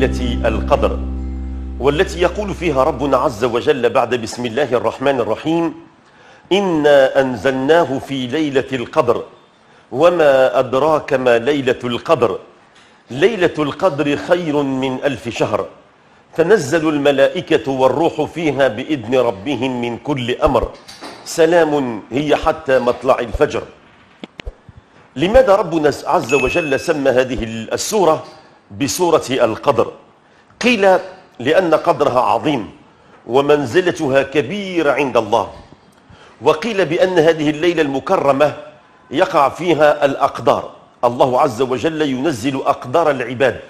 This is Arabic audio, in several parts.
ليلة القدر والتي يقول فيها ربنا عز وجل بعد بسم الله الرحمن الرحيم إنا أنزلناه في ليلة القدر وما أدراك ما ليلة القدر؟ ليلة القدر خير من ألف شهر تنزل الملائكة والروح فيها بإذن ربهم من كل أمر سلام هي حتى مطلع الفجر. لماذا ربنا عز وجل سمى هذه السورة؟ بسورة القدر. قيل لأن قدرها عظيم ومنزلتها كبيرة عند الله. وقيل بأن هذه الليلة المكرمة يقع فيها الأقدار. الله عز وجل ينزل أقدار العباد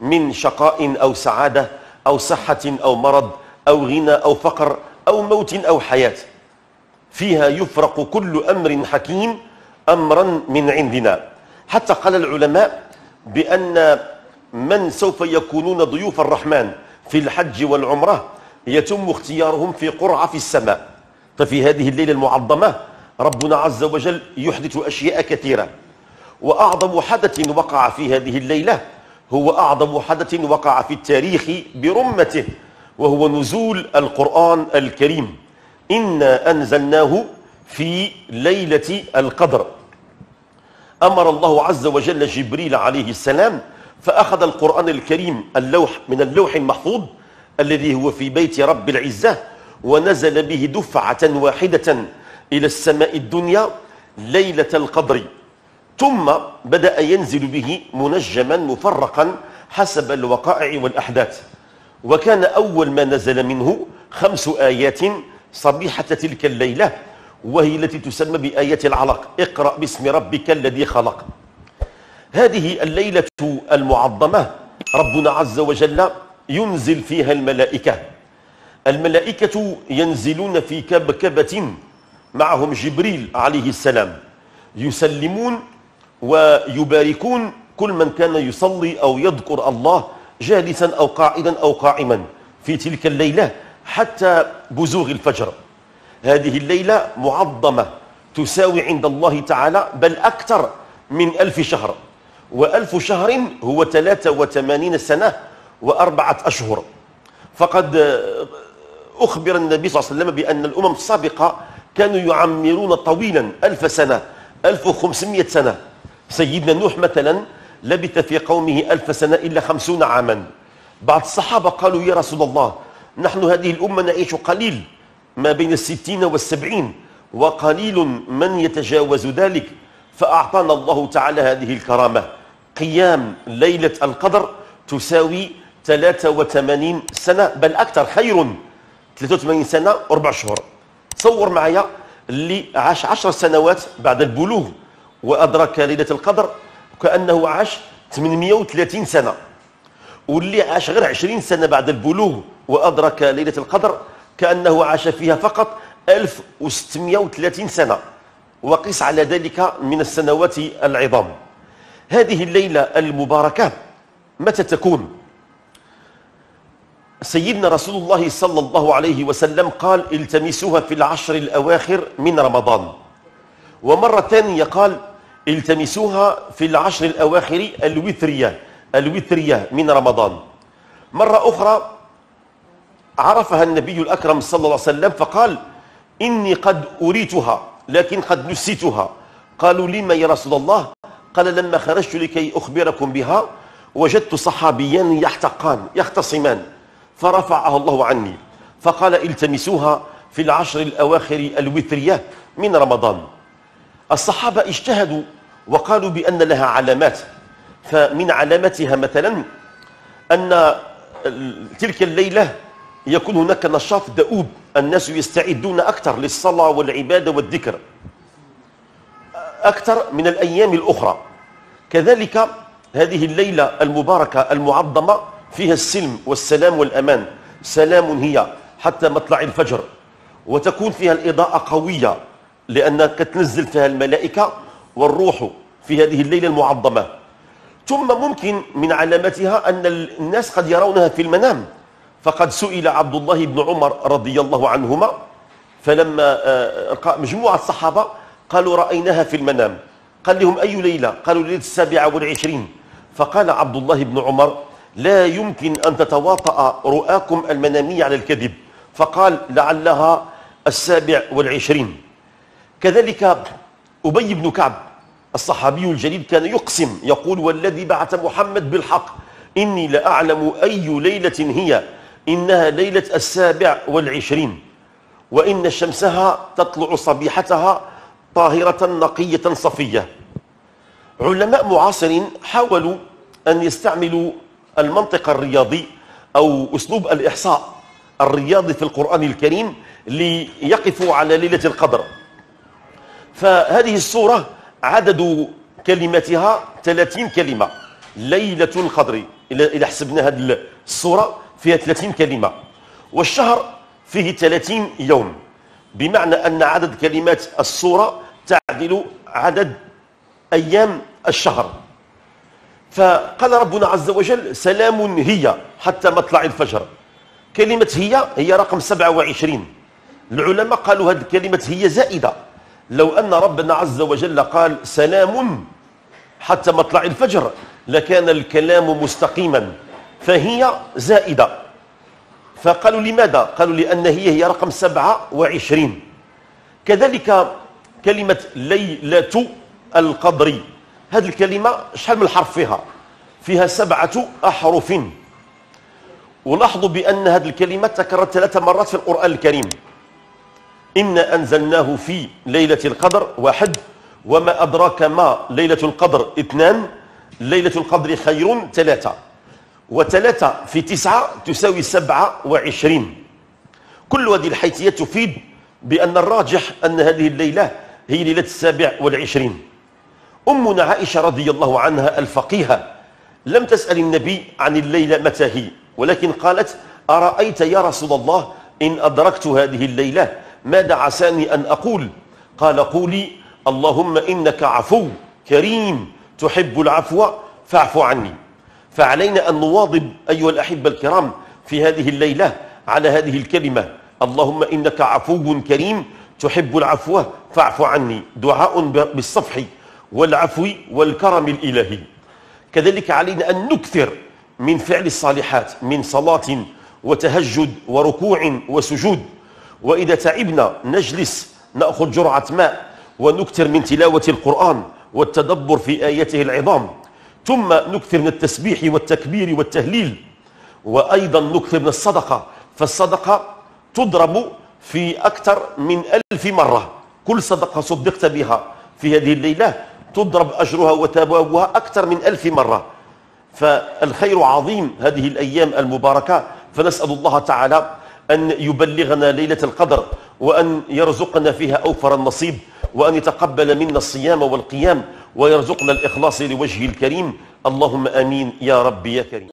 من شقاء أو سعادة أو صحة أو مرض أو غنى أو فقر أو موت أو حياة. فيها يفرق كل أمر حكيم أمرا من عندنا. حتى قال العلماء بأن من سوف يكونون ضيوف الرحمن في الحج والعمرة يتم اختيارهم في قرعة في السماء. ففي هذه الليلة المعظمة ربنا عز وجل يحدث أشياء كثيرة. وأعظم حدث وقع في هذه الليلة هو أعظم حدث وقع في التاريخ برمته وهو نزول القرآن الكريم. إنا أنزلناه في ليلة القدر. أمر الله عز وجل جبريل عليه السلام فأخذ القرآن الكريم اللوح من اللوح المحفوظ الذي هو في بيت رب العزة ونزل به دفعة واحدة إلى السماء الدنيا ليلة القدر. ثم بدأ ينزل به منجما مفرقا حسب الوقائع والأحداث. وكان أول ما نزل منه خمس آيات صبيحة تلك الليلة وهي التي تسمى بآية العلق. اقرأ باسم ربك الذي خلق. هذه الليلة المعظمة ربنا عز وجل ينزل فيها الملائكة. الملائكة ينزلون في كبكبة معهم جبريل عليه السلام. يسلمون ويباركون كل من كان يصلي أو يذكر الله جالسا أو قاعدا أو قائما في تلك الليلة حتى بزوغ الفجر. هذه الليلة معظمة تساوي عند الله تعالى بل أكثر من ألف شهر. وألف شهر هو 83 سنة وأربعة أشهر. فقد أخبر النبي صلى الله عليه وسلم بأن الأمم السابقة كانوا يعمرون طويلا ألف سنة 1500 سنة. سيدنا نوح مثلا لبث في قومه ألف سنة إلا خمسون عاما. بعض الصحابة قالوا يا رسول الله نحن هذه الأمة نعيش قليل ما بين الستين والسبعين وقليل من يتجاوز ذلك فأعطانا الله تعالى هذه الكرامة. قيام ليلة القدر تساوي 83 سنة بل أكثر خير 83 سنة أربع شهور. تصور معايا اللي عاش عشر سنوات بعد البلوغ وأدرك ليلة القدر كأنه عاش 830 سنة. واللي عاش غير 20 سنة بعد البلوغ وأدرك ليلة القدر كأنه عاش فيها فقط 1630 سنة. وقس على ذلك من السنوات العظام. هذه الليلة المباركة متى تكون؟ سيدنا رسول الله صلى الله عليه وسلم قال التمسوها في العشر الأواخر من رمضان. ومرة ثانية قال التمسوها في العشر الأواخر الوترية الوترية من رمضان. مرة أخرى عرفها النبي الأكرم صلى الله عليه وسلم فقال إني قد أريتها لكن قد نسيتها. قالوا لما يا رسول الله؟ قال لما خرجت لكي أخبركم بها وجدت صحابيان يحتقان يختصمان فرفعها الله عني فقال التمسوها في العشر الأواخر الوترية من رمضان. الصحابة اجتهدوا وقالوا بأن لها علامات فمن علامتها مثلا أن تلك الليلة يكون هناك نشاط دؤوب الناس يستعدون أكثر للصلاة والعبادة والذكر. أكثر من الأيام الأخرى. كذلك هذه الليلة المباركة المعظمة فيها السلم والسلام والأمان. سلام هي حتى مطلع الفجر. وتكون فيها الإضاءة قوية لأنك تنزل فيها الملائكة والروح في هذه الليلة المعظمة. ثم ممكن من علامتها أن الناس قد يرونها في المنام. فقد سئل عبد الله بن عمر رضي الله عنهما فلما آه، مجموعة الصحابة قالوا رأيناها في المنام. قال لهم أي ليلة؟ قالوا ليلة السابعة والعشرين. فقال عبد الله بن عمر لا يمكن أن تتواطأ رؤاكم المنامية على الكذب. فقال لعلها السابع والعشرين. كذلك أبي بن كعب الصحابي الجليل كان يقسم يقول والذي بعث محمد بالحق إني لأعلم أي ليلة هي. إنها ليلة السابع والعشرين. وإن شمسها تطلع صبيحتها طاهرة نقية صفية. علماء معاصرين حاولوا أن يستعملوا المنطق الرياضي أو أسلوب الإحصاء الرياضي في القرآن الكريم ليقفوا على ليلة القدر. فهذه السورة عدد كلماتها 30 كلمة. ليلة القدر. إذا حسبنا هذه السورة فيها 30 كلمة. والشهر فيه 30 يوم. بمعنى أن عدد كلمات السورة تعدل عدد أيام الشهر. فقال ربنا عز وجل سلام هي حتى مطلع الفجر. كلمة هي هي رقم 27 العلماء قالوا هذه الكلمة هي زائدة. لو أن ربنا عز وجل قال سلام حتى مطلع الفجر لكان الكلام مستقيما فهي زائدة. فقالوا لماذا؟ قالوا لأن هي هي رقم 27 كذلك كلمة ليلة القدر. هذه الكلمة شحال من حرف فيها؟ فيها سبعة أحرف. ولاحظوا بأن هذه الكلمة تكررت ثلاث مرات في القرآن الكريم. إنا أنزلناه في ليلة القدر واحد وما أدراك ما ليلة القدر اثنان ليلة القدر خير ثلاثة. وثلاثة في تسعة تساوي سبعة وعشرين. كل هذه الحيثيات تفيد بأن الراجح أن هذه الليلة هي ليلة السابع والعشرين. أمنا عائشة رضي الله عنها الفقيهة لم تسأل النبي عن الليلة متى هي ولكن قالت أرأيت يا رسول الله إن أدركت هذه الليلة؟ ماذا عساني أن أقول؟ قال قولي اللهم إنك عفو كريم تحب العفو فاعف عني. فعلينا أن نواظب أيها الأحبة الكرام في هذه الليلة على هذه الكلمة اللهم إنك عفو كريم تحب العفو فاعف عني. دعاء بالصفح والعفو والكرم الإلهي. كذلك علينا أن نكثر من فعل الصالحات من صلاة وتهجد وركوع وسجود. وإذا تعبنا نجلس نأخذ جرعة ماء ونكثر من تلاوة القرآن والتدبر في آياته العظام. ثم نكثر من التسبيح والتكبير والتهليل. وأيضا نكثر من الصدقة فالصدقة تضرب في أكثر من ألف مرة. كل صدقة صدقت بها في هذه الليلة تضرب أجرها وثوابها أكثر من ألف مرة. فالخير عظيم هذه الأيام المباركة. فنسأل الله تعالى أن يبلغنا ليلة القدر وأن يرزقنا فيها أوفر النصيب وأن يتقبل منا الصيام والقيام ويرزقنا الإخلاص لوجهه الكريم. اللهم آمين يا رب يا كريم.